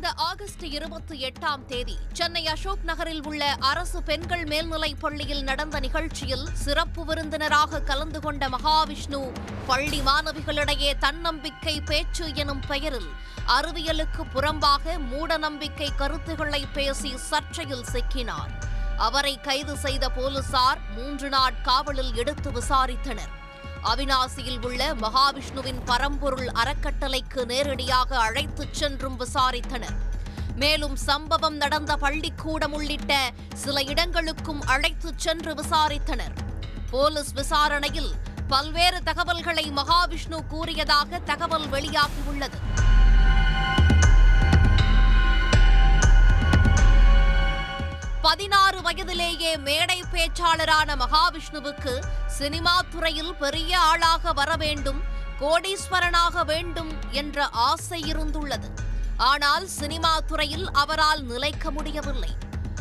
கடந்த ஆகஸ்ட் இருபத்தி எட்டாம் தேதி சென்னை அசோக் நகரில் உள்ள அரசு பெண்கள் மேல்நிலைப் பள்ளியில் நடந்த நிகழ்ச்சியில் சிறப்பு விருந்தினராக கலந்து கொண்ட மகாவிஷ்ணு பள்ளி மாணவிகளிடையே தன்னம்பிக்கை பேச்சு எனும் பெயரில் அறிவியலுக்கு புறம்பாக மூடநம்பிக்கை கருத்துக்களை பேசி சர்ச்சையில் சிக்கினார். அவரை கைது செய்த போலீசார் மூன்று நாட் காவலில் எடுத்து விசாரித்தனர். அவினாசியில் உள்ள மகாவிஷ்ணுவின் பரம்பொருள் அறக்கட்டளைக்கு நேரடியாக அழைத்துச் சென்றும் விசாரித்தனர். மேலும் சம்பவம் நடந்த பள்ளிக்கூடம் உள்ளிட்ட சில இடங்களுக்கும் அழைத்துச் சென்று விசாரித்தனர். போலீஸ் விசாரணையில் பல்வேறு தகவல்களை மகாவிஷ்ணு கூறியதாக தகவல் வெளியாகியுள்ளது. வயதிலேயே மேடை பேச்சாளரான மகாவிஷ்ணுவுக்கு சினிமா துறையில் பெரிய ஆளாக வர வேண்டும் கோடீஸ்வரனாக வேண்டும் என்ற ஆசை இருந்துள்ளது. ஆனால் சினிமா துறையில் அவரால் நிலைக்க முடியவில்லை.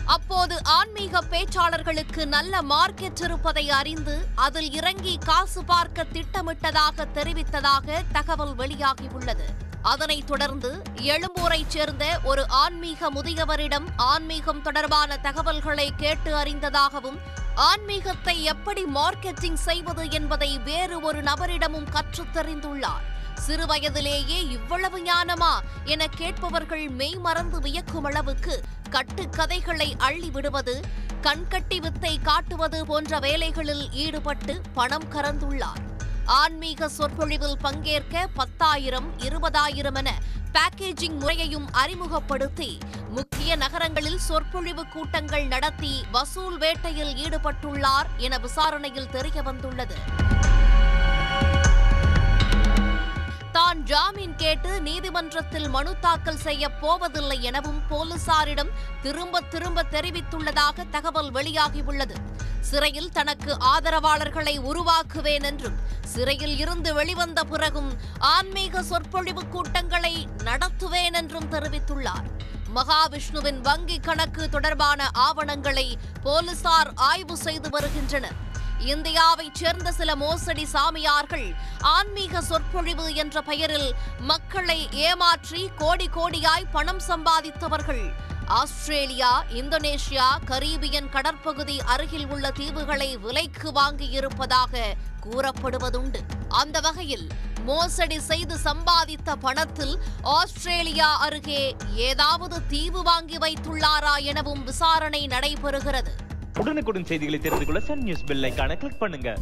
அப்போது ஆன்மீக பேச்சாளர்களுக்கு நல்ல மார்க்கெட் இருப்பதை அறிந்து அதில் இறங்கி காசு பார்க்க திட்டமிட்டதாக தெரிவித்ததாக தகவல் வெளியாகியுள்ளது. அதனைத் தொடர்ந்து எழும்பூரைச் சேர்ந்த ஒரு ஆன்மீக முதியவரிடம் ஆன்மீகம் தொடர்பான தகவல்களை கேட்டு அறிந்ததாகவும் ஆன்மீகத்தை எப்படி மார்க்கெட்டிங் செய்வது என்பதை வேறு ஒரு நபரிடமும் கற்றுத்தறிந்துள்ளார் சிறுவயதிலேயே இவ்வளவு ஞானமா என கேட்பவர்கள் மெய்மறந்து வியக்கும் அளவுக்கு கட்டுக்கதைகளை அள்ளி விடுவது கண்கட்டி வித்தை காட்டுவது போன்ற வேலைகளில் ஈடுபட்டு பணம் கறந்துள்ளார். ஆன்மீக சொற்பொழிவில் பங்கேற்க பத்தாயிரம் இருபதாயிரம் என பேக்கேஜிங் முறையையும் அறிமுகப்படுத்தி முக்கிய நகரங்களில் சொற்பொழிவு கூட்டங்கள் நடத்தி வசூல் வேட்டையில் ஈடுபட்டுள்ளார் என விசாரணையில் தெரியவந்துள்ளது தான் ஜாமீன் கேட்டு நீதிமன்றத்தில் மனு தாக்கல் செய்ய போவதில்லை எனவும் போலீசாரிடம் திரும்ப திரும்ப தெரிவித்துள்ளதாக தகவல் வெளியாகியுள்ளது. சிறையில் தனக்கு ஆதரவாளர்களை உருவாக்குவேன் என்றும் சிறையில் இருந்து வெளிவந்த பிறகும் ஆன்மீக சொற்பொழிவு கூட்டங்களை நடத்துவேன் என்றும் தெரிவித்துள்ளார். மகாவிஷ்ணுவின் வங்கி கணக்கு தொடர்பான ஆவணங்களை போலீசார் ஆய்வு செய்து வருகின்றனர். இந்தியாவைச் சேர்ந்த சில மோசடி சாமியார்கள் ஆன்மீக சொற்பொழிவு என்ற பெயரில் மக்களை ஏமாற்றி கோடி கோடியாய் பணம் சம்பாதித்தவர்கள். ஆஸ்திரேலியா இந்தோனேஷியா கரீபியன் கடற்பகுதி அருகில் உள்ள தீவுகளை விலைக்கு வாங்கியிருப்பதாக கூறப்படுவதுண்டு. அந்த வகையில் மோசடி செய்து சம்பாதித்த பணத்தில் ஆஸ்திரேலியா அருகே ஏதாவது தீவு வாங்கி வைத்துள்ளாரா எனவும் விசாரணை நடைபெறுகிறது. உடனுக்குடன் செய்திகளை தெரிந்து கொள்ள சன் நியூஸ் பெல் கிளிக் பண்ணுங்க.